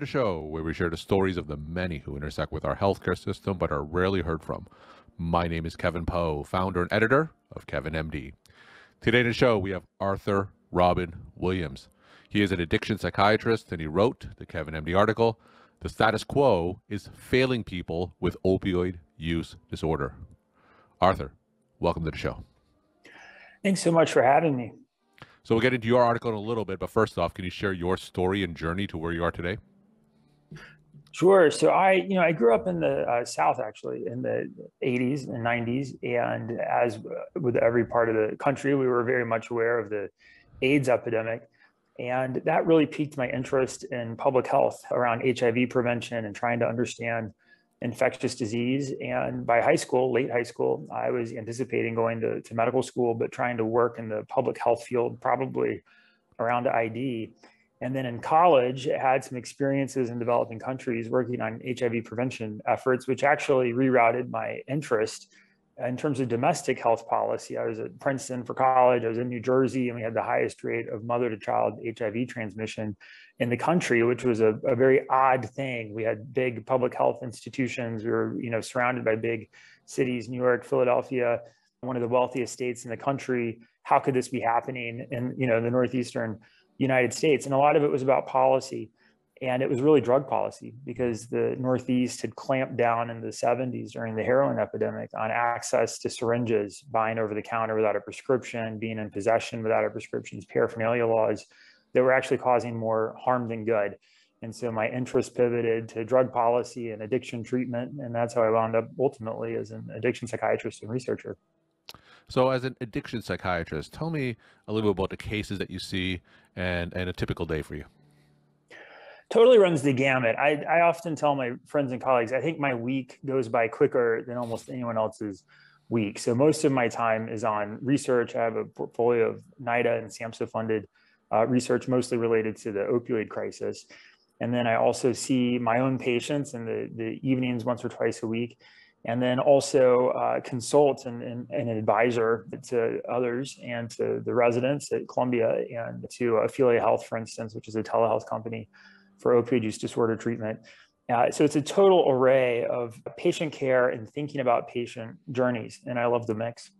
to the show where we share the stories of the many who intersect with our healthcare system but are rarely heard from. My name is Kevin Pho, founder and editor of Kevin MD. Today in the show, we have Arthur Robin Williams. He is an addiction psychiatrist and he wrote the Kevin MD article, The Status Quo is Failing People with Opioid Use Disorder. Arthur, welcome to the show. Thanks so much for having me. So we'll get into your article in a little bit, but first off, can you share your story and journey to where you are today? Sure. So I, you know, I grew up in the uh, South actually in the 80s and 90s, and as with every part of the country, we were very much aware of the AIDS epidemic, and that really piqued my interest in public health around HIV prevention and trying to understand infectious disease. And by high school, late high school, I was anticipating going to, to medical school, but trying to work in the public health field, probably around ID. And then in college, I had some experiences in developing countries working on HIV prevention efforts, which actually rerouted my interest in terms of domestic health policy. I was at Princeton for college, I was in New Jersey, and we had the highest rate of mother to child HIV transmission in the country, which was a, a very odd thing. We had big public health institutions. We were, you know, surrounded by big cities, New York, Philadelphia, one of the wealthiest states in the country. How could this be happening in, you know, the northeastern United States? And a lot of it was about policy. And it was really drug policy because the Northeast had clamped down in the 70s during the heroin epidemic on access to syringes, buying over the counter without a prescription, being in possession without a prescription, paraphernalia laws that were actually causing more harm than good. And so my interest pivoted to drug policy and addiction treatment. And that's how I wound up ultimately as an addiction psychiatrist and researcher. So, as an addiction psychiatrist, tell me a little bit about the cases that you see and, and a typical day for you. Totally runs the gamut. I, I often tell my friends and colleagues, I think my week goes by quicker than almost anyone else's week. So, most of my time is on research. I have a portfolio of NIDA and SAMHSA funded uh, research mostly related to the opioid crisis. And then I also see my own patients in the, the evenings once or twice a week. And then also uh, consult and, and, and, an advisor to others and to the residents at Columbia and to Ophelia Health, for instance, which is a telehealth company for opioid use disorder treatment. Uh, so it's a total array of patient care and thinking about patient journeys. And I love the mix.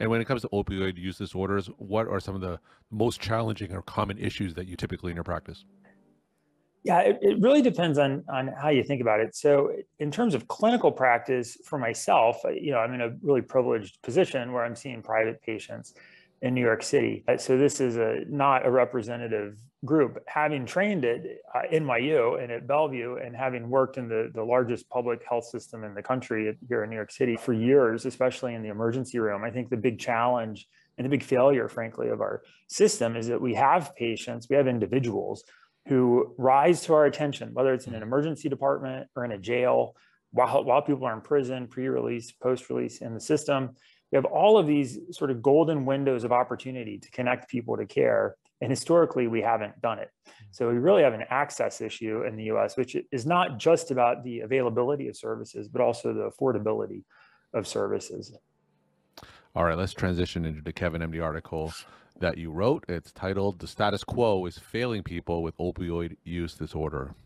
And when it comes to opioid use disorders, what are some of the most challenging or common issues that you typically in your practice? Yeah, it, it really depends on on how you think about it. So, in terms of clinical practice, for myself, you know, I'm in a really privileged position where I'm seeing private patients in New York City. So this is a not a representative group. Having trained at uh, NYU and at Bellevue and having worked in the, the largest public health system in the country here in New York City for years, especially in the emergency room, I think the big challenge and the big failure, frankly, of our system is that we have patients, we have individuals who rise to our attention, whether it's in an mm-hmm. emergency department or in a jail, while, while people are in prison, pre-release, post-release in the system, we have all of these sort of golden windows of opportunity to connect people to care. And historically, we haven't done it. Mm-hmm. So we really have an access issue in the US, which is not just about the availability of services, but also the affordability of services. All right, let's transition into the Kevin MD article that you wrote. It's titled The Status Quo is Failing People with Opioid Use Disorder.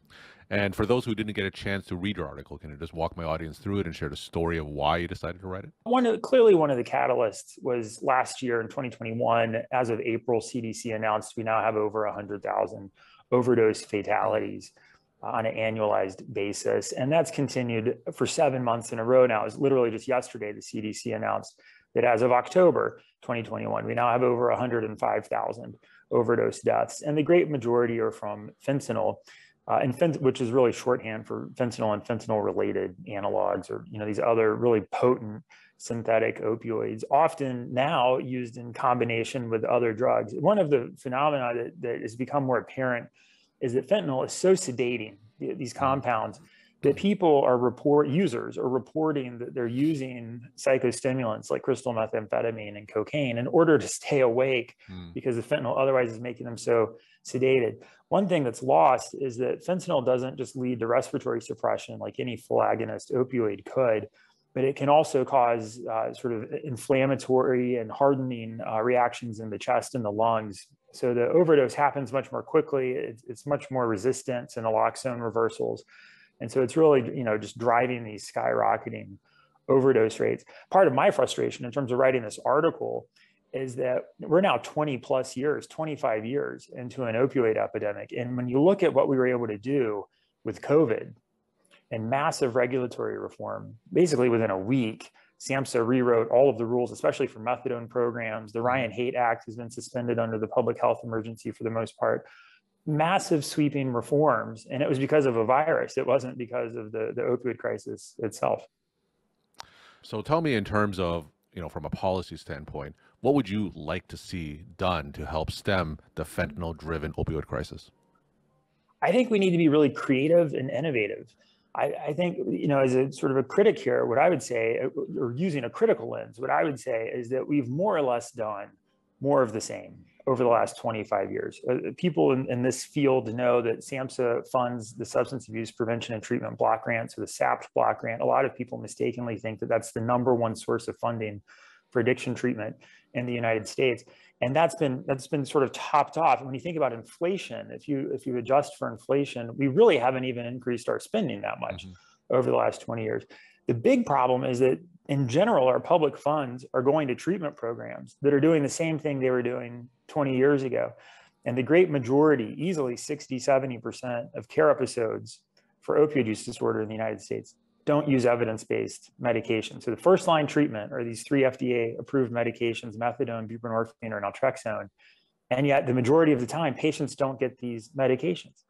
And for those who didn't get a chance to read your article, can you just walk my audience through it and share the story of why you decided to write it? One of, clearly one of the catalysts was last year in 2021. As of April, CDC announced we now have over 100,000 overdose fatalities on an annualized basis, and that's continued for seven months in a row now. It was literally just yesterday the CDC announced that as of October 2021, we now have over 105,000 overdose deaths, and the great majority are from fentanyl uh, and fent- which is really shorthand for fentanyl and fentanyl-related analogs, or you know these other really potent synthetic opioids, often now used in combination with other drugs. One of the phenomena that, that has become more apparent is that fentanyl is so sedating these compounds that people are report users are reporting that they're using psychostimulants like crystal methamphetamine and cocaine in order to stay awake mm. because the fentanyl otherwise is making them so sedated. One thing that's lost is that fentanyl doesn't just lead to respiratory suppression like any full agonist opioid could, but it can also cause uh, sort of inflammatory and hardening uh, reactions in the chest and the lungs, So the overdose happens much more quickly. It's, it's much more resistant to naloxone reversals. And so it's really, you know, just driving these skyrocketing overdose rates. Part of my frustration in terms of writing this article is that we're now 20 plus years, 25 years into an opioid epidemic. And when you look at what we were able to do with COVID and massive regulatory reform, basically within a week, SAMHSA rewrote all of the rules, especially for methadone programs. The Ryan Haight Act has been suspended under the public health emergency for the most part. Massive sweeping reforms. And it was because of a virus. It wasn't because of the, the opioid crisis itself. So tell me in terms of, you know, from a policy standpoint, what would you like to see done to help stem the fentanyl driven opioid crisis? I think we need to be really creative and innovative. I, I, think, you know, as a sort of a critic here, what I would say, or using a critical lens, what I would say is that we've more or less done more of the same over the last 25 years. Uh, people in, in, this field know that SAMHSA funds the Substance Abuse Prevention and Treatment Block Grant, so the SAPT block grant. A lot of people mistakenly think that that's the number one source of funding for addiction treatment in the United States and that's been that's been sort of topped off. And when you think about inflation, if you if you adjust for inflation, we really haven't even increased our spending that much mm-hmm. over the last 20 years. The big problem is that in general, our public funds are going to treatment programs that are doing the same thing they were doing 20 years ago. And the great majority, easily 60, 70% of care episodes for opioid use disorder in the United States don't use evidence-based medication. So the first line treatment are these three FDA approved medications, methadone, buprenorphine, or naltrexone. And yet the majority of the time, patients don't get these medications.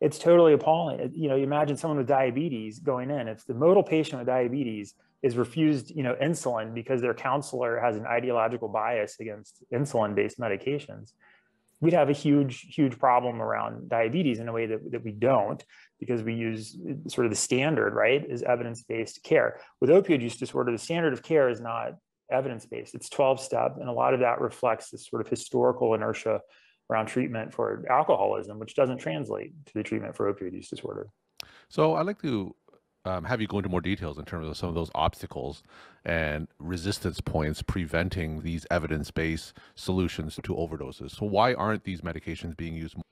It's totally appalling. You know, you imagine someone with diabetes going in. If the modal patient with diabetes is refused, you know, insulin because their counselor has an ideological bias against insulin-based medications, we'd have a huge, huge problem around diabetes in a way that, that we don't because we use uh, sort of the standard, right, is evidence-based care. With opioid use disorder, the standard of care is not evidence-based. It's 12-step, and a lot of that reflects this sort of historical inertia around treatment for alcoholism, which doesn't translate to the treatment for opioid use disorder. So I'd like to um, have you go into more details in terms of some of those obstacles and resistance points preventing these evidence-based solutions to overdoses. So why aren't these medications being used? More?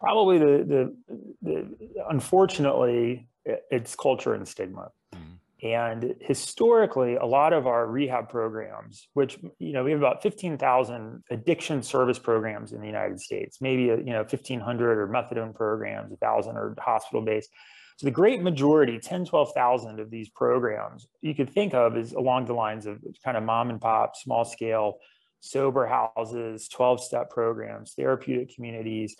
Probably the, the, the unfortunately it's culture and stigma. Mm-hmm. And historically, a lot of our rehab programs, which you know we have about fifteen thousand addiction service programs in the United States, maybe you know fifteen hundred or methadone programs, a thousand are hospital based so the great majority, 10, 12,000 of these programs you could think of as along the lines of kind of mom and pop, small scale, sober houses, 12 step programs, therapeutic communities.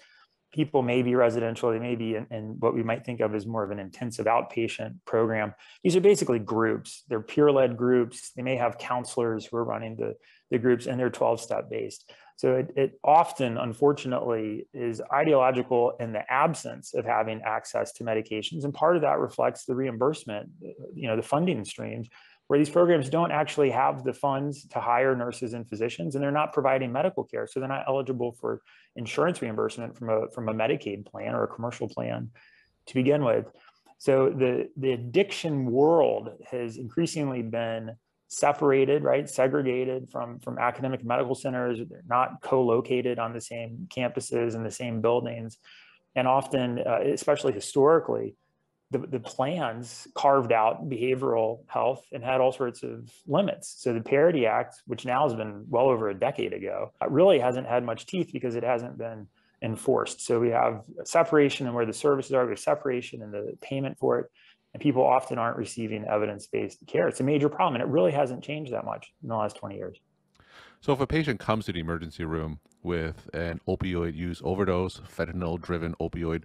People may be residential, they may be in, in, what we might think of as more of an intensive outpatient program. These are basically groups. They're peer led groups. They may have counselors who are running the, the groups and they're 12 step based. So it, it, often, unfortunately, is ideological in the absence of having access to medications. And part of that reflects the reimbursement, you know, the funding streams, where these programs don't actually have the funds to hire nurses and physicians, and they're not providing medical care. So they're not eligible for insurance reimbursement from a, from a Medicaid plan or a commercial plan to begin with. So the, the addiction world has increasingly been separated, right, segregated from from academic medical centers. They're not co-located on the same campuses and the same buildings, and often, uh, especially historically, the, the plans carved out behavioral health and had all sorts of limits. So the Parity Act, which now has been well over a decade ago, uh, really hasn't had much teeth because it hasn't been enforced. So we have separation and where the services are, have separation and the payment for it and people often aren't receiving evidence-based care. It's a major problem, and it really hasn't changed that much in the last 20 years. So if a patient comes to the emergency room with an opioid use overdose, fentanyl-driven opioid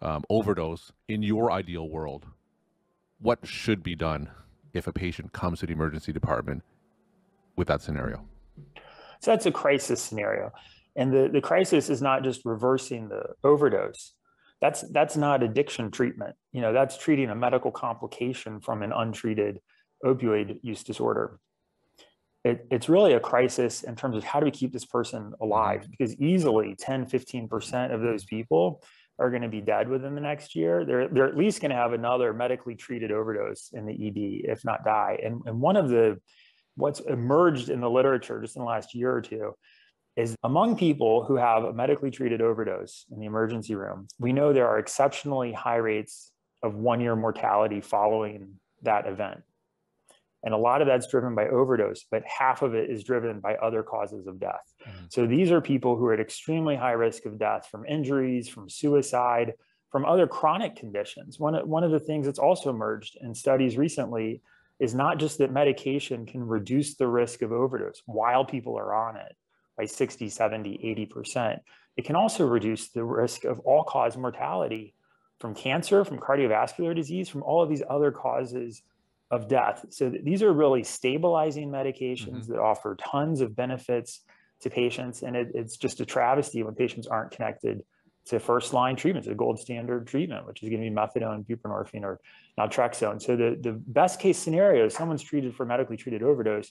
um, overdose, in your ideal world, what should be done if a patient comes to the emergency department with that scenario? So that's a crisis scenario. And the, the crisis is not just reversing the overdose, that's that's not addiction treatment. You know that's treating a medical complication from an untreated opioid use disorder. It, it's really a crisis in terms of how do we keep this person alive? Mm-hmm. because easily 10 15% of those people are going to be dead within the next year. They're, they're at least going to have another medically treated overdose in the ed if not die. And, and one of the what's emerged in the literature just in the last year or two is among people who have a medically treated overdose in the emergency room, we know there are exceptionally high rates of one year mortality following that event. And a lot of that's driven by overdose, but half of it is driven by other causes of death. Mm-hmm. So these are people who are at extremely high risk of death from injuries, from suicide, from other chronic conditions. One, one of the things that's also emerged in studies recently is not just that medication can reduce the risk of overdose while people are on it by 60, 70, 80%. It can also reduce the risk of all cause mortality from cancer, from cardiovascular disease, from all of these other causes of death. So these are really stabilizing medications mm-hmm. that offer tons of benefits to patients. And it, it's just a travesty when patients aren't connected to first line treatment, to the gold standard treatment, which is going to be methadone, buprenorphine, or naltrexone. So the, the best case scenario is someone's treated for medically treated overdose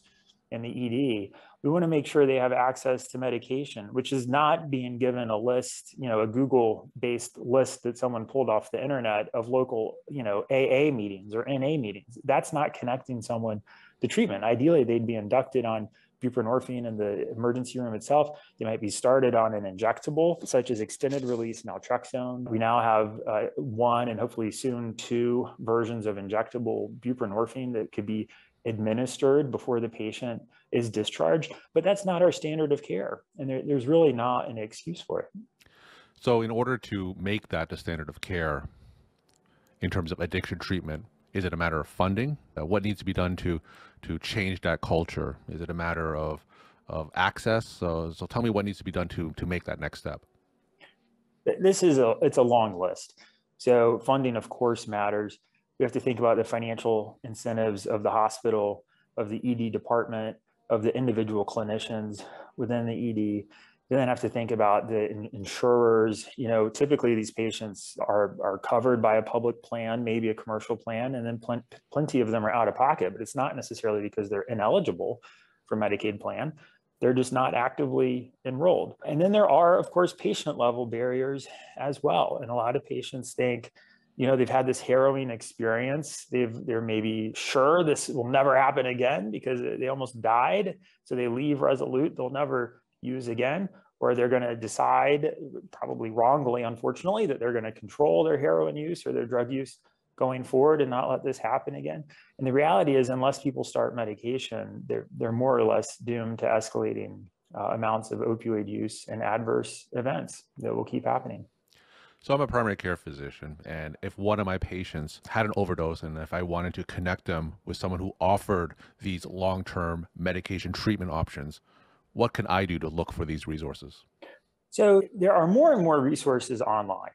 in the ED, we want to make sure they have access to medication, which is not being given a list, you know, a Google-based list that someone pulled off the internet of local, you know, AA meetings or NA meetings. That's not connecting someone to treatment. Ideally, they'd be inducted on buprenorphine in the emergency room itself. They might be started on an injectable, such as extended release naltrexone. We now have uh, one and hopefully soon two versions of injectable buprenorphine that could be administered before the patient is discharged, but that's not our standard of care. And there, there's really not an excuse for it. So, in order to make that the standard of care in terms of addiction treatment, is it a matter of funding? Uh, what needs to be done to to change that culture? Is it a matter of of access? So, so tell me what needs to be done to to make that next step. This is a it's a long list. So funding, of course, matters we have to think about the financial incentives of the hospital, of the ED department, of the individual clinicians within the ED. You then have to think about the insurers. You know, typically these patients are are covered by a public plan, maybe a commercial plan, and then pl- plenty of them are out of pocket. But it's not necessarily because they're ineligible for Medicaid plan. They're just not actively enrolled. And then there are, of course, patient level barriers as well. And a lot of patients think, you know they've had this harrowing experience. They've they're maybe sure this will never happen again because they almost died. So they leave resolute they'll never use again or they're going to decide probably wrongly unfortunately that they're going to control their heroin use or their drug use going forward and not let this happen again. And the reality is unless people start medication they're they're more or less doomed to escalating uh, amounts of opioid use and adverse events that will keep happening so I'm a primary care physician, and if one of my patients had an overdose, and if I wanted to connect them with someone who offered these long-term medication treatment options, what can I do to look for these resources? So there are more and more resources online,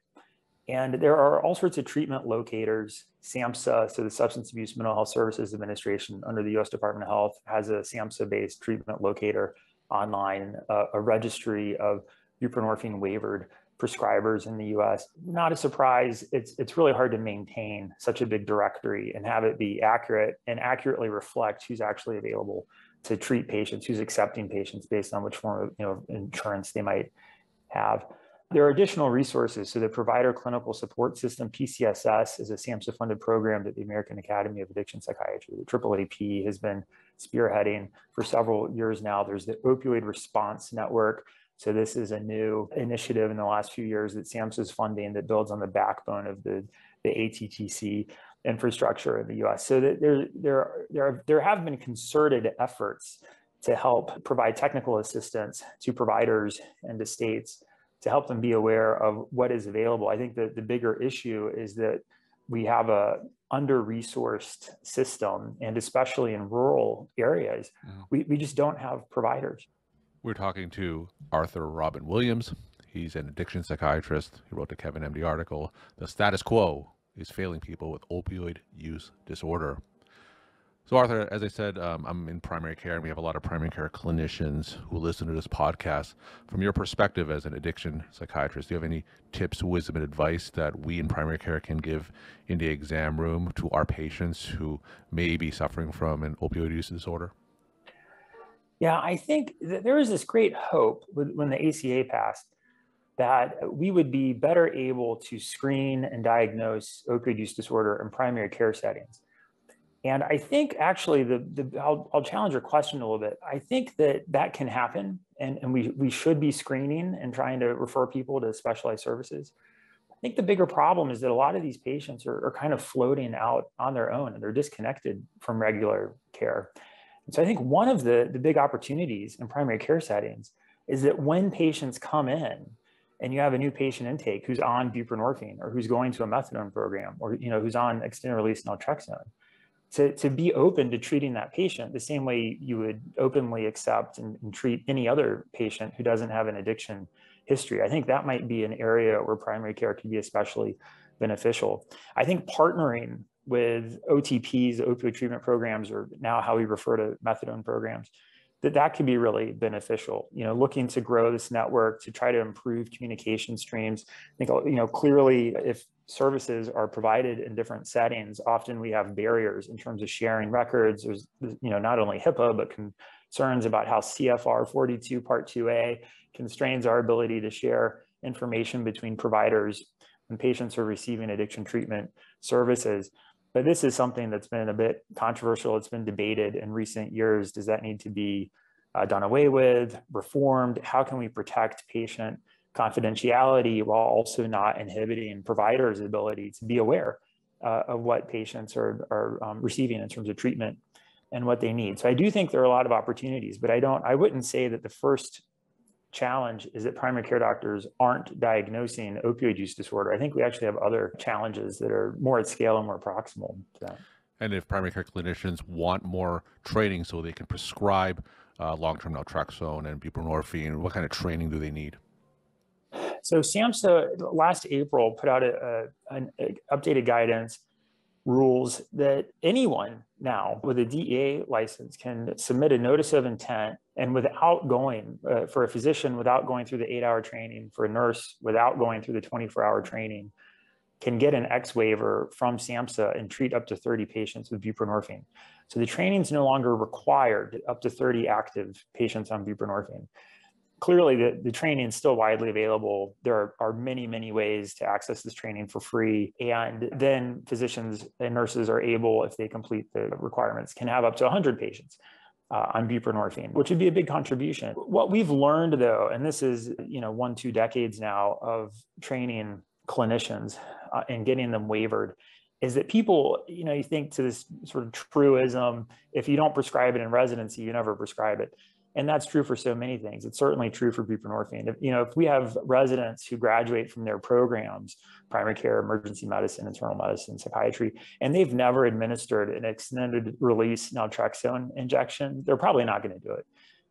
and there are all sorts of treatment locators. SAMHSA, so the Substance Abuse Mental Health Services Administration under the U.S. Department of Health, has a SAMHSA-based treatment locator online, a, a registry of buprenorphine waivered prescribers in the US. Not a surprise, it's, it's really hard to maintain such a big directory and have it be accurate and accurately reflect who's actually available to treat patients, who's accepting patients based on which form of you know, insurance they might have. There are additional resources. So the Provider Clinical Support System, PCSS, is a SAMHSA funded program that the American Academy of Addiction Psychiatry, the AAAP, has been spearheading for several years now. There's the Opioid Response Network, so this is a new initiative in the last few years that SAMHSA is funding that builds on the backbone of the, the ATTC infrastructure in the US. So that there, there, there, there have been concerted efforts to help provide technical assistance to providers and to states to help them be aware of what is available. I think that the bigger issue is that we have a under-resourced system and especially in rural areas, we, we just don't have providers. We're talking to Arthur Robin Williams. He's an addiction psychiatrist. He wrote the Kevin MD article, The Status Quo is Failing People with Opioid Use Disorder. So, Arthur, as I said, um, I'm in primary care, and we have a lot of primary care clinicians who listen to this podcast. From your perspective as an addiction psychiatrist, do you have any tips, wisdom, and advice that we in primary care can give in the exam room to our patients who may be suffering from an opioid use disorder? Yeah, I think that there was this great hope when the ACA passed that we would be better able to screen and diagnose opioid use disorder in primary care settings. And I think actually the, the I'll, I'll challenge your question a little bit. I think that that can happen and, and we, we should be screening and trying to refer people to specialized services. I think the bigger problem is that a lot of these patients are, are kind of floating out on their own and they're disconnected from regular care. And so I think one of the, the big opportunities in primary care settings is that when patients come in and you have a new patient intake who's on buprenorphine or who's going to a methadone program or you know who's on extended release naltrexone, to, to be open to treating that patient the same way you would openly accept and, and, treat any other patient who doesn't have an addiction history. I think that might be an area where primary care could be especially beneficial. I think partnering with OTPs, opioid treatment programs, or now how we refer to methadone programs, that that could be really beneficial. You know, looking to grow this network to try to improve communication streams. I think you know clearly if services are provided in different settings, often we have barriers in terms of sharing records. There's you know not only HIPAA but concerns about how CFR 42 Part 2A constrains our ability to share information between providers when patients are receiving addiction treatment services. But this is something that's been a bit controversial. It's been debated in recent years. Does that need to be uh, done away with, reformed? How can we protect patient confidentiality while also not inhibiting providers' ability to be aware uh, of what patients are, are um, receiving in terms of treatment and what they need. So I do think there are a lot of opportunities, but I don't, I wouldn't say that the first challenge is that primary care doctors aren't diagnosing opioid use disorder. I think we actually have other challenges that are more at scale and more proximal to that. And if primary care clinicians want more training so they can prescribe uh, long-term naltrexone and buprenorphine, what kind of training do they need? So SAMHSA last April put out a, a, an updated guidance rules that anyone now with a DEA license can submit a notice of intent and without going uh, for a physician, without going through the eight hour training, for a nurse, without going through the 24 hour training, can get an X waiver from SAMHSA and treat up to 30 patients with buprenorphine. So the training is no longer required up to 30 active patients on buprenorphine clearly the, the training is still widely available. There are, are, many, many ways to access this training for free. And then physicians and nurses are able, if they complete the requirements, can have up to 100 patients. Uh, on buprenorphine, which would be a big contribution. What we've learned, though, and this is you know one two decades now of training clinicians uh, and getting them waivered, is that people, you know, you think to this sort of truism: if you don't prescribe it in residency, you never prescribe it and that's true for so many things. It's certainly true for buprenorphine. If, you know, if we have residents who graduate from their programs, primary care, emergency medicine, internal medicine, psychiatry, and they've never administered an extended release naltrexone injection, they're probably not going to do it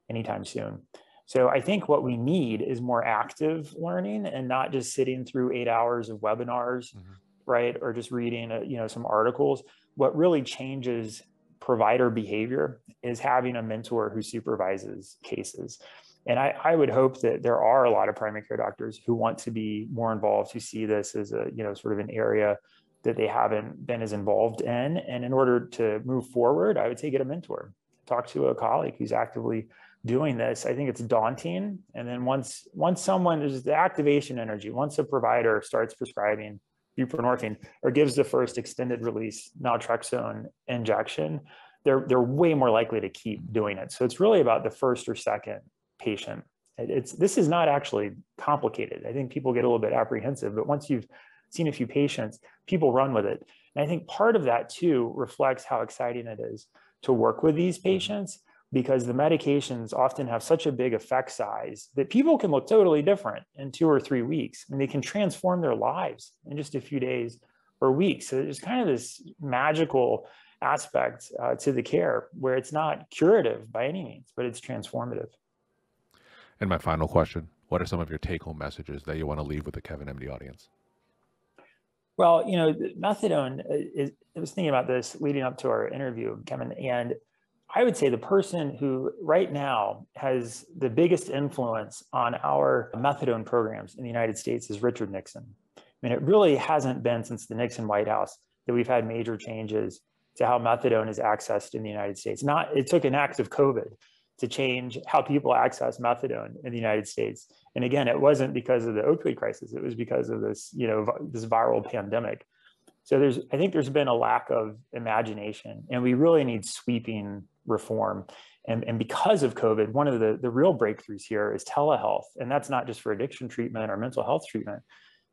anytime soon. So I think what we need is more active learning and not just sitting through eight hours of webinars, mm-hmm. right, or just reading, uh, you know, some articles. What really changes provider behavior is having a mentor who supervises cases. And I, I, would hope that there are a lot of primary care doctors who want to be more involved, who see this as a, you know, sort of an area that they haven't been as involved in. And in order to move forward, I would say get a mentor, talk to a colleague who's actively doing this. I think it's daunting. And then once once someone is the activation energy, once a provider starts prescribing buprenorphine or gives the first extended release naltrexone injection, they're, they're way more likely to keep doing it. So it's really about the first or second patient. It's, this is not actually complicated. I think people get a little bit apprehensive, but once you've seen a few patients, people run with it. And I think part of that too reflects how exciting it is to work with these mm-hmm. patients because the medications often have such a big effect size that people can look totally different in two or three weeks and they can transform their lives in just a few days or weeks. So there's kind of this magical aspect uh, to the care where it's not curative by any means, but it's transformative. And my final question What are some of your take home messages that you want to leave with the Kevin MD audience? Well, you know, methadone uh, is, I was thinking about this leading up to our interview, Kevin, and I would say the person who right now has the biggest influence on our methadone programs in the United States is Richard Nixon. I mean, it really hasn't been since the Nixon White House that we've had major changes to how methadone is accessed in the United States. Not it took an act of COVID to change how people access methadone in the United States. And again, it wasn't because of the opioid crisis; it was because of this, you know, this viral pandemic. So there's, I think there's been a lack of imagination and we really need sweeping reform. And, and because of COVID, one of the, the real breakthroughs here is telehealth. And that's not just for addiction treatment or mental health treatment.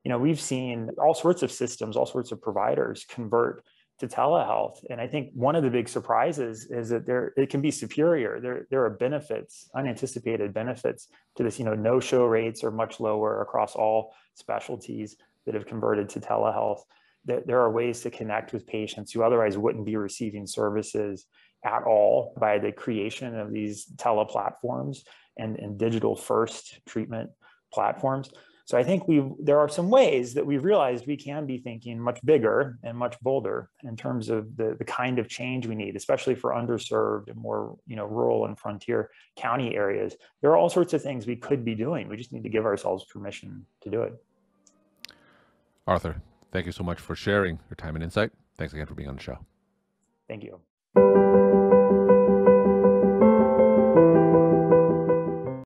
You know, we've seen all sorts of systems, all sorts of providers convert to telehealth. And I think one of the big surprises is that there it can be superior. There, there are benefits, unanticipated benefits to this, you know, no-show rates are much lower across all specialties that have converted to telehealth. There, there are ways to connect with patients who otherwise wouldn't be receiving services at all by the creation of these teleplatforms and, and digital first treatment platforms. So I think we there are some ways that we've realized we can be thinking much bigger and much bolder in terms of the, the kind of change we need, especially for underserved and more you know rural and frontier county areas. There are all sorts of things we could be doing. We just need to give ourselves permission to do it. Arthur, thank you so much for sharing your time and insight. Thanks again for being on the show. Thank you.